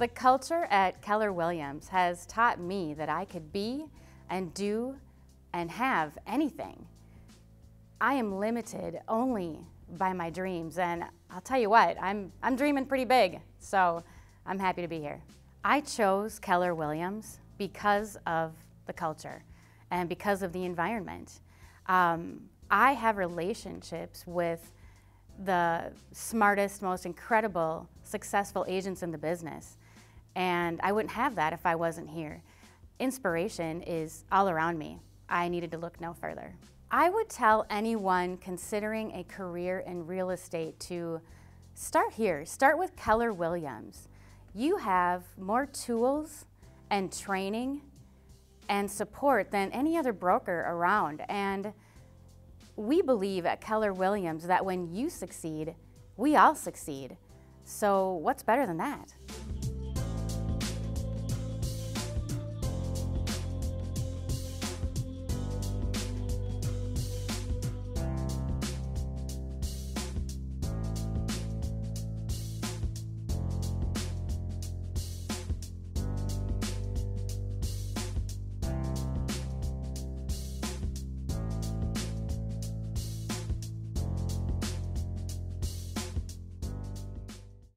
The culture at Keller Williams has taught me that I could be and do and have anything. I am limited only by my dreams, and I'll tell you what, I'm, I'm dreaming pretty big, so I'm happy to be here. I chose Keller Williams because of the culture and because of the environment. Um, I have relationships with the smartest, most incredible, successful agents in the business. And I wouldn't have that if I wasn't here. Inspiration is all around me. I needed to look no further. I would tell anyone considering a career in real estate to start here. Start with Keller Williams. You have more tools and training and support than any other broker around. And we believe at Keller Williams that when you succeed, we all succeed. So what's better than that?